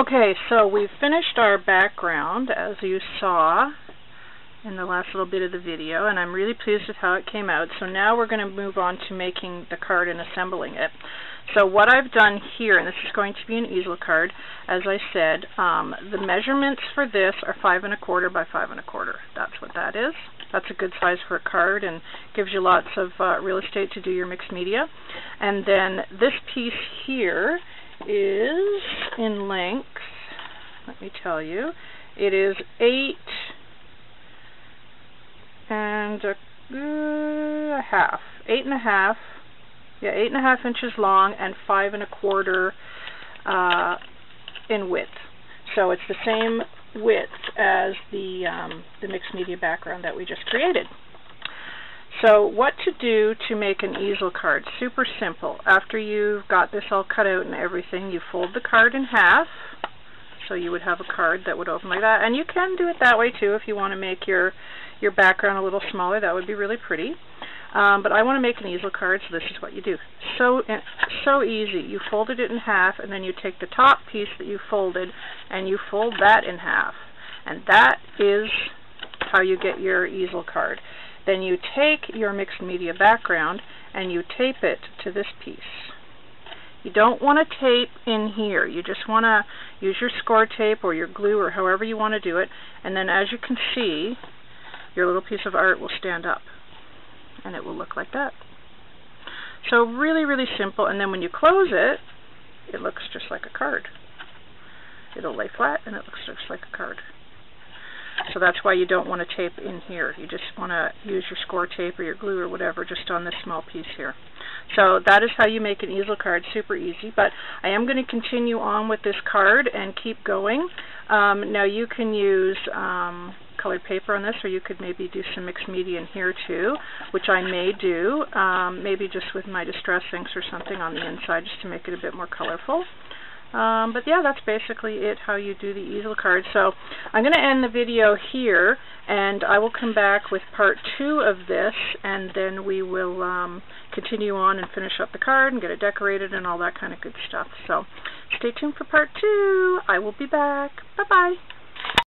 Okay, so we've finished our background, as you saw in the last little bit of the video, and I'm really pleased with how it came out. So now we're going to move on to making the card and assembling it. So what I've done here, and this is going to be an easel card, as I said, um, the measurements for this are five and a quarter by five and a quarter. That's what that is. That's a good size for a card and gives you lots of uh, real estate to do your mixed media. And then this piece here is in length, let me tell you, it is 8 and a, uh, a half, 8 and a half, yeah, 8 and a half inches long and 5 and a quarter uh, in width. So it's the same width as the, um, the mixed media background that we just created. So what to do to make an easel card? Super simple. After you've got this all cut out and everything, you fold the card in half. So you would have a card that would open like that. And you can do it that way too if you want to make your, your background a little smaller. That would be really pretty. Um, but I want to make an easel card, so this is what you do. So eh, so easy. You folded it in half, and then you take the top piece that you folded, and you fold that in half. And that is how you get your easel card. Then you take your mixed media background and you tape it to this piece. You don't want to tape in here. You just want to use your score tape or your glue or however you want to do it. And then as you can see, your little piece of art will stand up. And it will look like that. So really, really simple. And then when you close it, it looks just like a card. It'll lay flat and it looks just like a card. So that's why you don't want to tape in here. You just want to use your score tape or your glue or whatever just on this small piece here. So that is how you make an easel card, super easy. But I am going to continue on with this card and keep going. Um, now you can use um, colored paper on this or you could maybe do some mixed media in here too, which I may do, um, maybe just with my distress inks or something on the inside just to make it a bit more colorful. Um, but yeah, that's basically it, how you do the easel card. So I'm going to end the video here, and I will come back with part two of this, and then we will um, continue on and finish up the card and get it decorated and all that kind of good stuff. So stay tuned for part two. I will be back. Bye-bye.